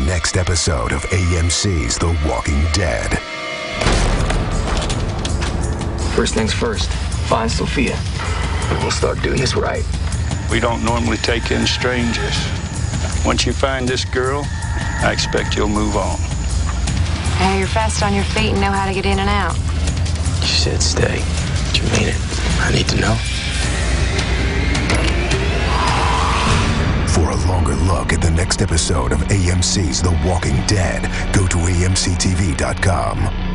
the next episode of AMC's The Walking Dead. First things first, find Sophia. And we'll start doing this right. We don't normally take in strangers. Once you find this girl, I expect you'll move on. Hey, you're fast on your feet and know how to get in and out. She said stay. Do you mean it? I need to know. Longer look at the next episode of AMC's The Walking Dead, go to amctv.com.